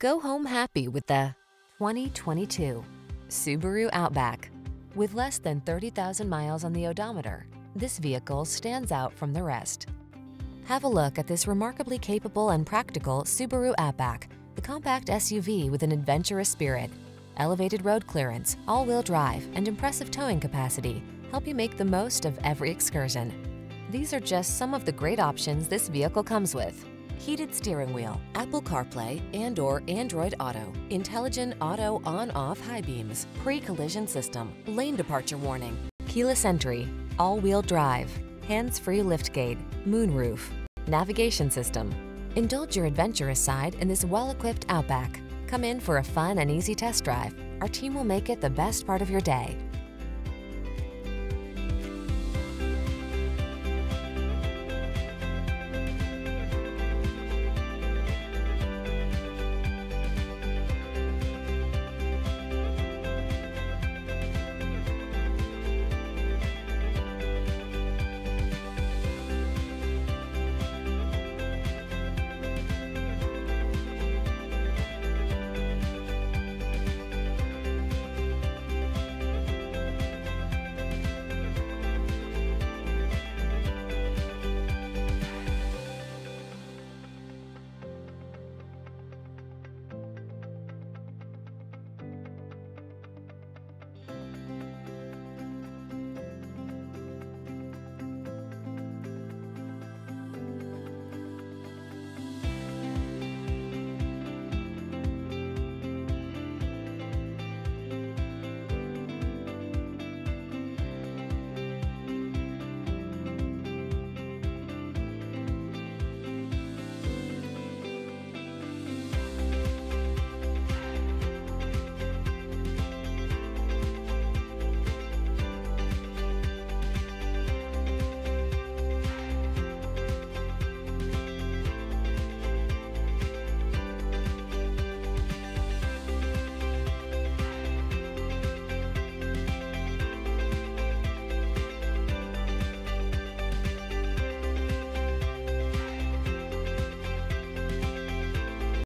Go home happy with the 2022 Subaru Outback. With less than 30,000 miles on the odometer, this vehicle stands out from the rest. Have a look at this remarkably capable and practical Subaru Outback, the compact SUV with an adventurous spirit. Elevated road clearance, all-wheel drive, and impressive towing capacity help you make the most of every excursion. These are just some of the great options this vehicle comes with. Heated steering wheel, Apple CarPlay and or Android Auto, intelligent auto on-off high beams, pre-collision system, lane departure warning, keyless entry, all-wheel drive, hands-free liftgate, moonroof, navigation system. Indulge your adventurous side in this well-equipped Outback. Come in for a fun and easy test drive. Our team will make it the best part of your day.